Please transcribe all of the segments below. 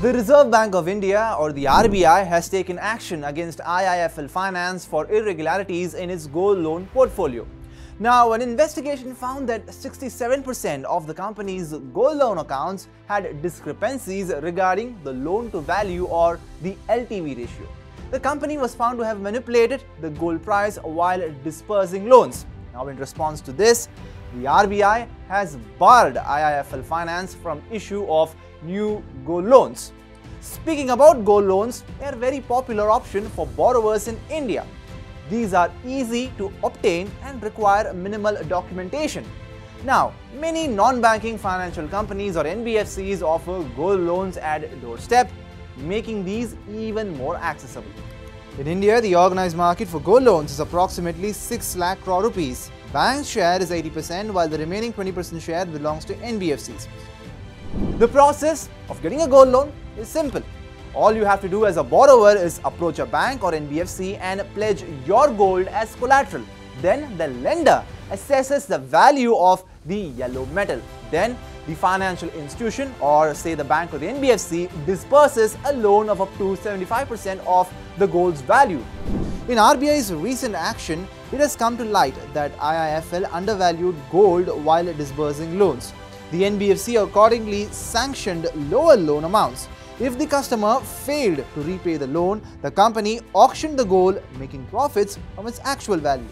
The Reserve Bank of India or the RBI has taken action against IIFL Finance for irregularities in its gold loan portfolio. Now, an investigation found that 67% of the company's gold loan accounts had discrepancies regarding the loan to value or the LTV ratio. The company was found to have manipulated the gold price while dispersing loans. Now, in response to this, the RBI has barred IIFL Finance from issue of new gold loans. Speaking about gold loans, they are a very popular option for borrowers in India. These are easy to obtain and require minimal documentation. Now, many non-banking financial companies or NBFCs offer gold loans at doorstep, making these even more accessible. In India, the organized market for gold loans is approximately 6 lakh crore rupees. Bank's share is 80% while the remaining 20% share belongs to NBFCs. The process of getting a gold loan is simple. All you have to do as a borrower is approach a bank or NBFC and pledge your gold as collateral. Then the lender assesses the value of the yellow metal. Then the financial institution or say the bank or the NBFC disperses a loan of up to 75% of the gold's value. In RBI's recent action, it has come to light that IIFL undervalued gold while disbursing loans. The NBFC accordingly sanctioned lower loan amounts. If the customer failed to repay the loan, the company auctioned the gold, making profits from its actual value.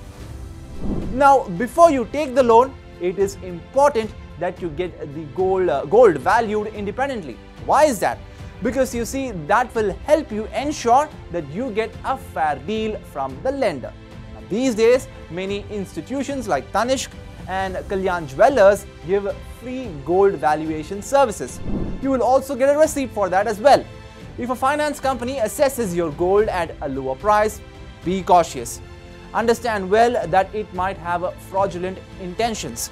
Now, before you take the loan, it is important that you get the gold, uh, gold valued independently. Why is that? Because you see, that will help you ensure that you get a fair deal from the lender. Now, these days, many institutions like Tanishq and Kalyan Jewellers give free gold valuation services. You will also get a receipt for that as well. If a finance company assesses your gold at a lower price, be cautious. Understand well that it might have fraudulent intentions.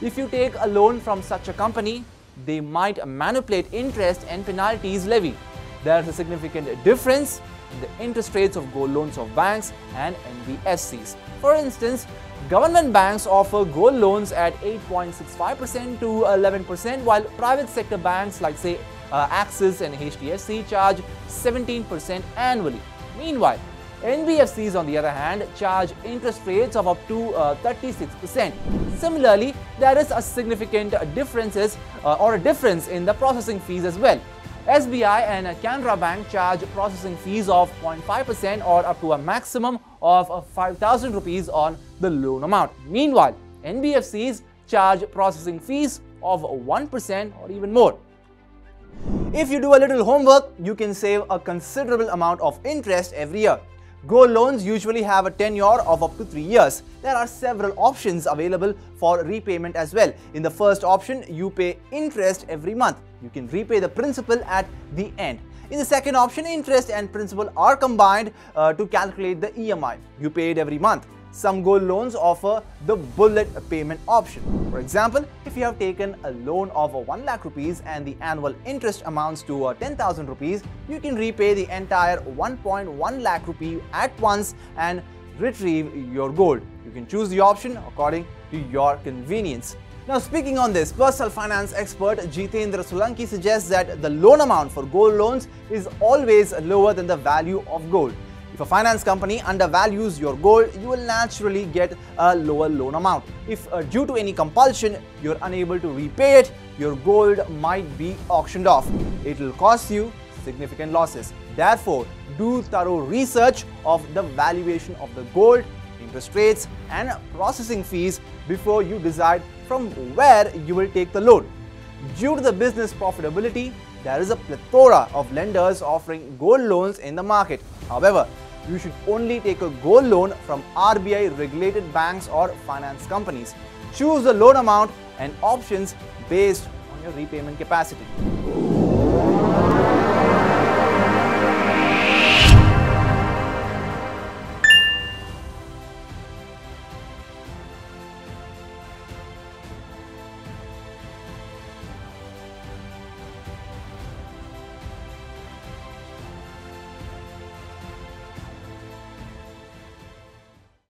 If you take a loan from such a company, they might manipulate interest and penalties levied. There is a significant difference in the interest rates of gold loans of banks and NBFCs. For instance, Government banks offer gold loans at 8.65% to 11% while private sector banks like say uh, Axis and HDFC charge 17% annually. Meanwhile, NBFCs on the other hand charge interest rates of up to uh, 36%. Similarly, there is a significant differences uh, or a difference in the processing fees as well. SBI and Canara Bank charge processing fees of 0.5% or up to a maximum of 5000 rupees on the loan amount. Meanwhile, NBFCs charge processing fees of 1% or even more. If you do a little homework, you can save a considerable amount of interest every year. Gold loans usually have a tenure of up to 3 years. There are several options available for repayment as well. In the first option, you pay interest every month. You can repay the principal at the end. In the second option, interest and principal are combined uh, to calculate the EMI. You pay it every month. Some gold loans offer the bullet payment option. For example, if you have taken a loan of 1 lakh rupees and the annual interest amounts to uh, 10,000 rupees, you can repay the entire 1.1 lakh rupee at once and retrieve your gold. You can choose the option according to your convenience. Now speaking on this, personal finance expert Jitendra Solanki suggests that the loan amount for gold loans is always lower than the value of gold. If a finance company undervalues your gold, you will naturally get a lower loan amount. If uh, due to any compulsion, you're unable to repay it, your gold might be auctioned off. It will cost you significant losses. Therefore, do thorough research of the valuation of the gold, interest rates and processing fees before you decide from where you will take the loan. Due to the business profitability, there is a plethora of lenders offering gold loans in the market. However, you should only take a gold loan from RBI regulated banks or finance companies. Choose the loan amount and options based on your repayment capacity.